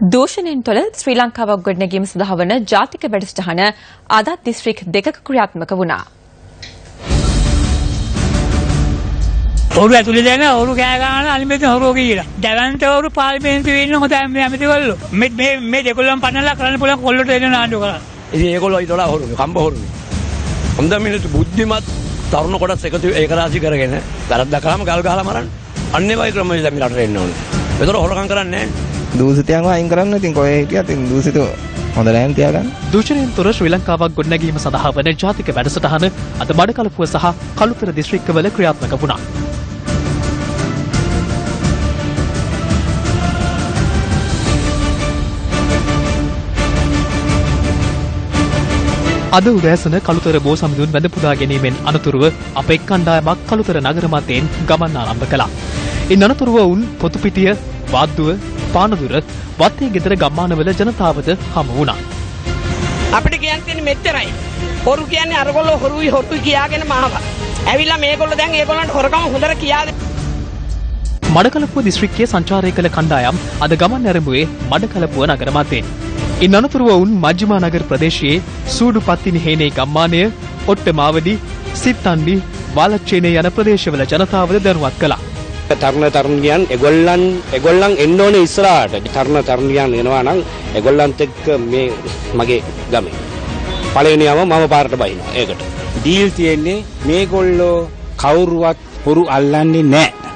දූෂණයෙන් තුළ ශ්‍රී ලංකාවක් ගොඩනැගීම සඳහා වන ජාතික වැඩසටහන අදත් දිස්ත්‍රික් දෙකක ක්‍රියාත්මක වුණා. ඔරු ඇතුළේ දැන ඔරු කෑ ගන්න අනිමෙත හොරෝ කියලා. දැවන්ත ඔරු පාර්ලිමේන්තුවේ ඉන්න හොඳ ඇමතිවරු. මේ මේ මේ දෙකොල්ලන් පන්නලා කරන්න පුළුවන් කොල්ලට එන නාඩු කරා. ඉතින් ඒගොල්ලෝ ඊට වඩා හොරුනේ කම්බ හොරුනේ. හොඳ මිනිස්සු බුද්ධිමත් තරුණ කොටස් එකතු ඒක රාශි කරගෙන වැරද්දක් කළාම ගල් ගහලා මරන්න. අන්නේ වගේ ක්‍රමවල දැන් රටට එන්න ඕනේ. ඒතර හොරකම් කරන්නේ නැහැ. දූෂිතයන්ව අයින් කරන්න ඉතින් කොහේ හිටියත් ඉතින් දූෂිත හොඳ නෑම් තියාගන්න. දූෂණයෙන් තොර ශ්‍රී ලංකාවක් ගොඩනැගීම සඳහා වන ජාතික වැඩසටහන අද බඩකලපුව සහ කළුතර දිස්ත්‍රික්කවල ක්‍රියාත්මක වුණා. අද උදෑසන කළුතර බෝ සමිඳුන් වැඳ පුදා ගැනීමෙන් අනතුරුව අප එක් කණ්ඩායමක් කළුතර නගර මතයෙන් ගමන් ආරම්භ කළා. ඉන් අනතුරුව උන් පොතුපිටිය, වාද්දුව, පානදුර, වත්තේ ගෙදර ගම්මානවල ජනතාවද හමු වුණා. අපිට කියන්න තියෙන්නේ මෙච්චරයි. හොරු කියන්නේ අරගොල්ලෝ හොරුයි හොරුයි කියාගෙන මාවා. ඇවිල්ලා මේගොල්ලෝ දැන් ඒගොල්ලන්ට හොරකම හොඳට කියා මඩකලපුව දිස්ත්‍රික්කයේ සංචාරය කළ කණ්ඩායම් අද ගමන් ඇරඹුවේ මඩකලපුව නගර මතයෙන්. ඉන් අනතුරුව වුන් මජ්ජිමා නගර ප්‍රදේශයේ සූඩු පත්තිනි හේනේ ගම්මානය, ඔට්ටමාවඩි, සිත්තන්ඩි, වාලච්චේනේ යන ප්‍රදේශවල ජනතාවද දැනුවත් කළා. තරුණ තරුණියන් එගොල්ලන් එගොල්ලන් එන්න ඕනේ ඉස්සරහට. තරුණ තරුණියන් එනවා නම් එගොල්ලන්ත් එක්ක මේ මගේ ගමේ. පළවෙනියම මම පාරට බහිනවා ඒකට. ඩීල් තියෙන්නේ මේගොල්ලෝ කවුරුවත් හොරු අල්ලන්නේ නැහැ.